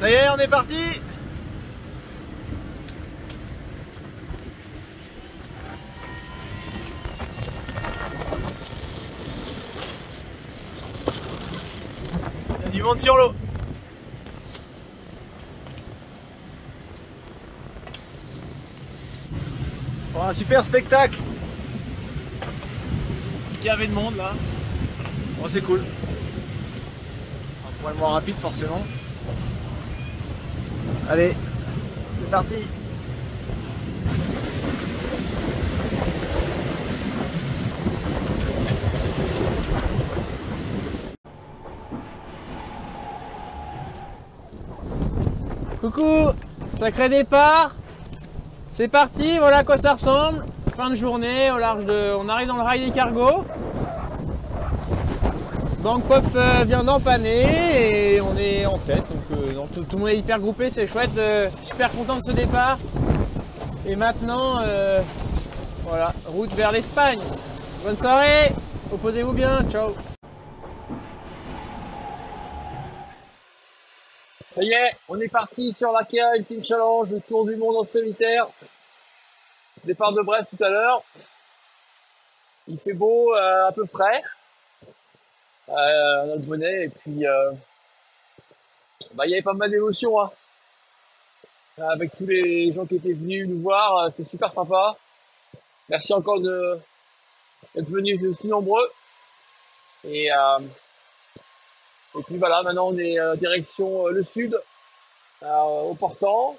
Ça y est, on est parti. Il y a du monde sur l'eau. Bon, un super spectacle. Il y avait de monde là? Bon c'est cool. Un point moins rapide forcément Allez, c'est parti Coucou Sacré départ C'est parti, voilà à quoi ça ressemble. Fin de journée, au large de... On arrive dans le rail des cargos. Bank Pop euh, vient d'empanner et on est en tête. Tout, le monde est hyper groupé, c'est chouette. euh, super content de ce départ. Et maintenant, euh, voilà, route vers l'Espagne. Bonne soirée Reposez-vous bien, ciao Ça y est, on est parti sur la KIA Ultimate Challenge, le tour du monde en solitaire. Départ de Brest tout à l'heure. Il fait beau, euh, un peu frais. On a le bonnet et puis euh, bah, il y avait pas mal d'émotions hein. avec tous les gens qui étaient venus nous voir, euh, c'était super sympa. Merci encore de d'être venus aussi nombreux. Et, euh, et puis voilà, maintenant on est euh, direction euh, le sud, euh, au portant.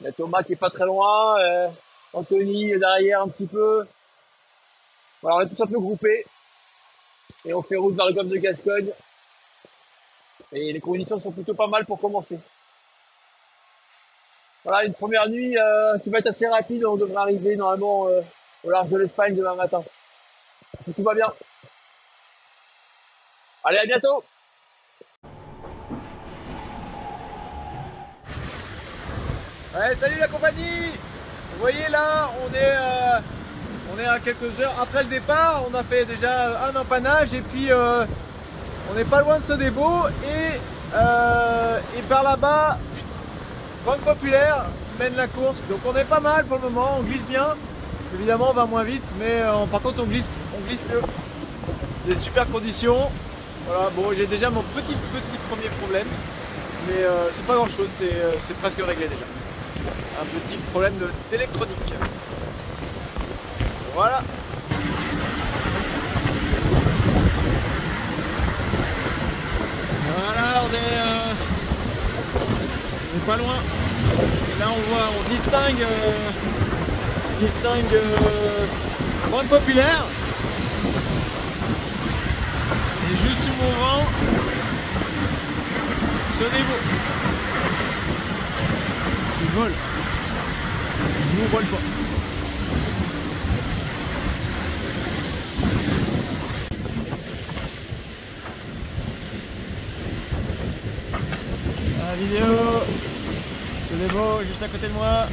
Il y a Thomas qui est pas très loin, euh, Anthony derrière un petit peu. Voilà, on est tous un peu groupés. Et on fait route vers le golfe de Gascogne. Et les conditions sont plutôt pas mal pour commencer. Voilà, une première nuit euh, qui va être assez rapide. On devrait arriver normalement euh, au large de l'Espagne demain matin. Si tout va bien. Allez, à bientôt Ouais, salut la compagnie Vous voyez là, on est, euh, on est à quelques heures après le départ. On a fait déjà un empannage et puis euh, on n'est pas loin de ce. Et, euh, et par là-bas, Banque Populaire mène la course. Donc on est pas mal pour le moment, on glisse bien. Évidemment, on va moins vite, mais euh, par contre, on glisse, on glisse mieux. Des super conditions. Voilà, bon, j'ai déjà mon petit, petit premier problème. Mais euh, c'est pas grand chose, c'est presque réglé déjà un petit problème d'électronique. Voilà, on est, euh, on est pas loin. Et là, on voit, on distingue, euh, distingue euh, Populaire. Et juste sous mon vent, ce niveau. Il vole. Nous on vole pas. La vidéo. C'est beau juste à côté de moi.